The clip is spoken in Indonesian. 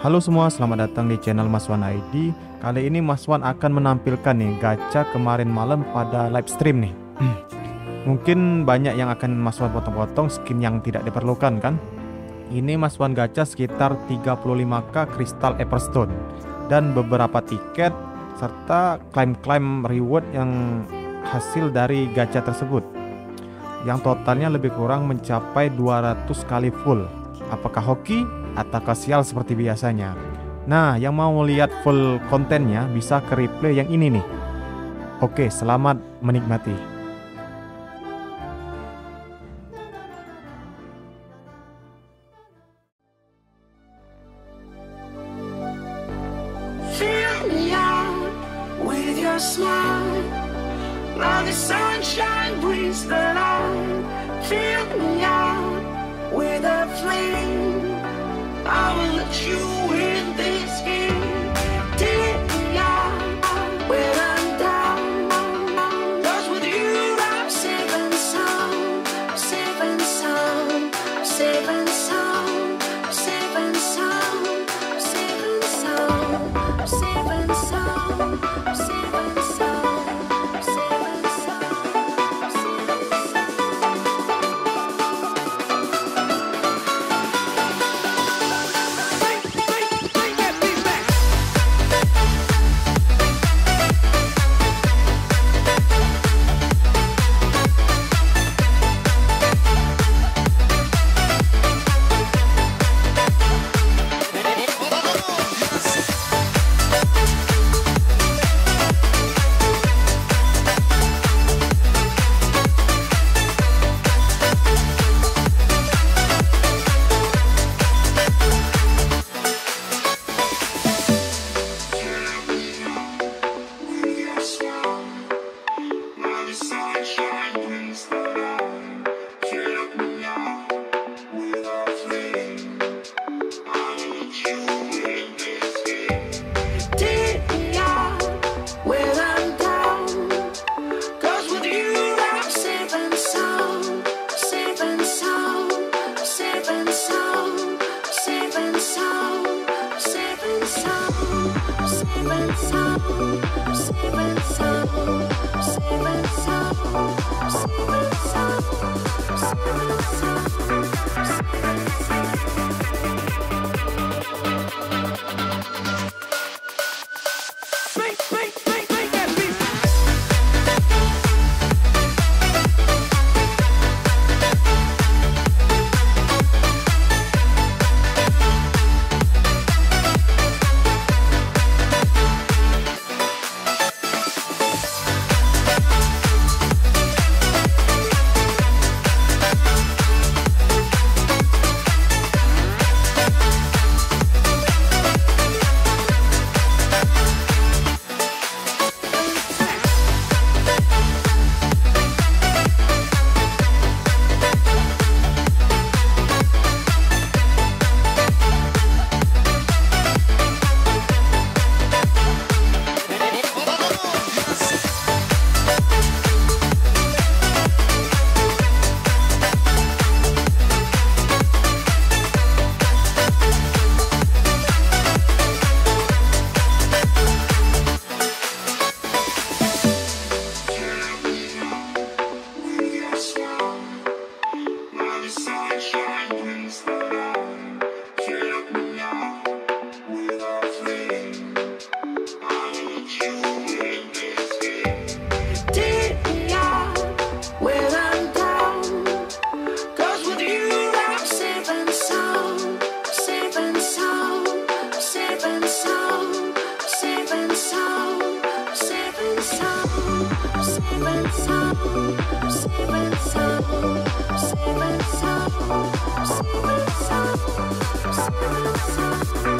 Halo semua, selamat datang di channel Mas Wan ID. Kali ini Mas Wan akan menampilkan nih gacha kemarin malam pada live stream nih. Mungkin banyak yang akan Mas Wan potong-potong skin yang tidak diperlukan kan? Ini Mas Wan gacha sekitar 35k kristal Everstone dan beberapa tiket serta klaim-klaim reward yang hasil dari gacha tersebut. Yang totalnya lebih kurang mencapai 200 kali full. Apakah hoki atau kasial seperti biasanya? Nah, yang mau lihat full kontennya bisa ke replay yang ini nih. Oke, selamat menikmati. Smile. Now the sunshine brings the light. Fill me out Thank. Thank you.